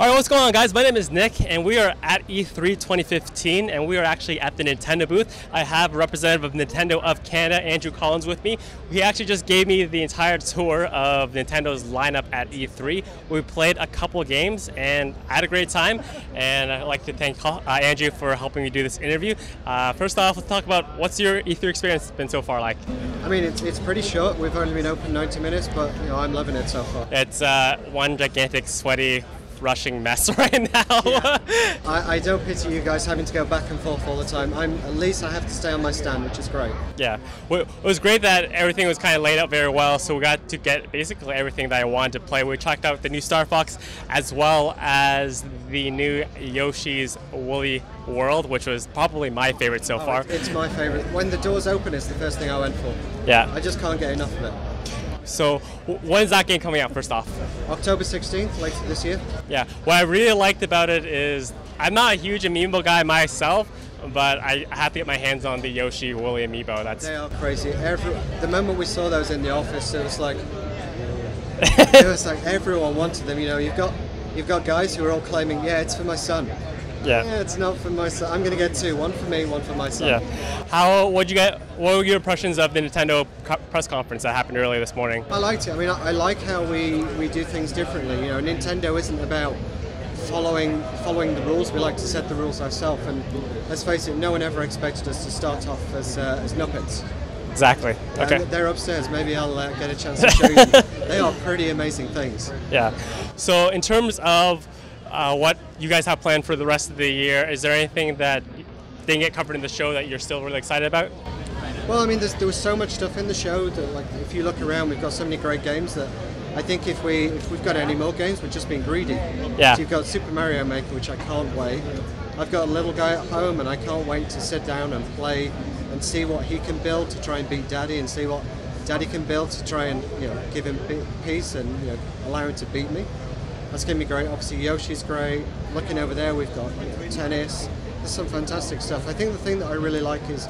All right, what's going on, guys? My name is Nick, and we are at E3 2015, and we are actually at the Nintendo booth. I have a representative of Nintendo of Canada, Andrew Collins, with me. He actually just gave me the entire tour of Nintendo's lineup at E3. We played a couple games, and had a great time. And I'd like to thank uh, Andrew for helping me do this interview. Uh, first off, let's talk about what's your E3 experience been so far like? I mean, it's, it's pretty short. We've only been open 90 minutes, but you know, I'm loving it so far. It's uh, one gigantic, sweaty rushing mess right now. Yeah. I, I, don't pity you guys having to go back and forth all the time. I'm at least I have to stay on my stand, which is great. Yeah, well, it was great that everything was kind of laid out very well. So we got to get basically everything that I wanted to play. We checked out the new Star Fox as well as the new Yoshi's Woolly World, which was probably my favorite so oh, far. It's my favorite. When the doors open, it's the first thing I went for. Yeah. I just can't get enough of it. So when is that game coming out first off? October 16th, later this year. Yeah. What I really liked about it is I'm not a huge amiibo guy myself, but I have to get my hands on the Yoshi Woolly amiibo. That's they are crazy. Every, the moment we saw those in the office, it was like it was like everyone wanted them. You know, you've got you've got guys who are all claiming, yeah, it's for my son. Yeah. yeah. it's not for my son. I'm going to get two, one for me, one for my son. Yeah. How? What you get? What were your impressions of the Nintendo co- press conference that happened earlier this morning? I liked it. I mean, I, I, like how we we do things differently. You know, Nintendo isn't about following following the rules. We like to set the rules ourselves. And let's face it, no one ever expected us to start off as uh, as Muppets. Exactly. Okay. And they're upstairs. Maybe I'll uh, get a chance to show you. they are pretty amazing things. Yeah. So in terms of uh, what you guys have planned for the rest of the year. Is there anything that didn't get covered in the show that you're still really excited about? Well, I mean, there was so much stuff in the show that, like, if you look around, we've got so many great games that I think if we if we've got any more games, we're just being greedy. Yeah. So you've got Super Mario Maker, which I can't wait. I've got a little guy at home, and I can't wait to sit down and play and see what he can build to try and beat Daddy, and see what Daddy can build to try and you know give him peace and you know allow him to beat me. That's going to be great. Obviously, Yoshi's great. Looking over there, we've got you know, tennis. There's some fantastic stuff. I think the thing that I really like is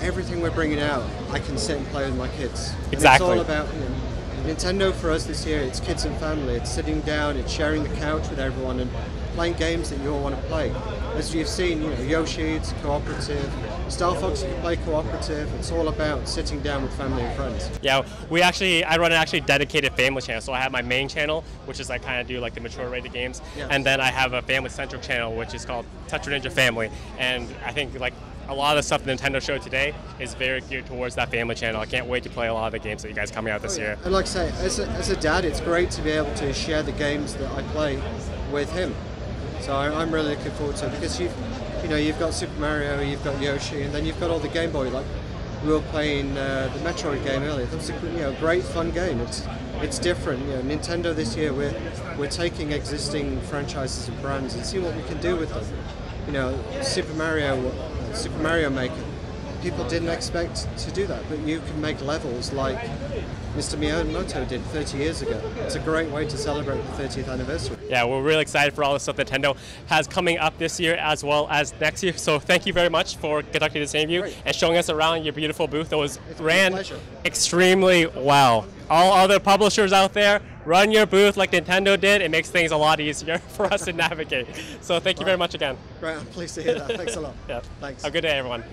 everything we're bringing out, I can sit and play with my kids. And exactly. it's all about you know, Nintendo for us this year. It's kids and family. It's sitting down. It's sharing the couch with everyone and playing games that you all want to play. As you've seen, you know, Yoshi, it's cooperative. Star Fox, you can play cooperative. It's all about sitting down with family and friends. Yeah, we actually, I run an actually dedicated family channel. So I have my main channel, which is I kind of do like the mature rated games, and then I have a family centric channel, which is called Tetra Ninja Family. And I think like a lot of the stuff the Nintendo showed today is very geared towards that family channel. I can't wait to play a lot of the games that you guys coming out this oh, yeah. year. And like I say, as a, as a dad, it's great to be able to share the games that I play with him. So I, am really looking forward to it because you've, you know, you've got Super Mario, you've got Yoshi, and then you've got all the Game Boy. Like we were playing uh, the Metroid game earlier. Was a you know great fun game. It's it's different. You know, Nintendo this year we're we're taking existing franchises and brands and seeing what we can do with them. You know, Super Mario, Super Mario Maker people didn't expect to do that, but you can make levels like Mr. Miyamoto did 30 years ago. It's a great way to celebrate the 30th anniversary. Yeah, we're really excited for all the stuff Nintendo has coming up this year as well as next year. So thank you very much for conducting this interview great. and showing us around your beautiful booth. that was it's ran extremely well. All other publishers out there, run your booth like Nintendo did. It makes things a lot easier for us to navigate. So thank you very much again. Right, I'm pleased to hear that. Thanks a lot. yeah. Thanks. Have a good day, everyone.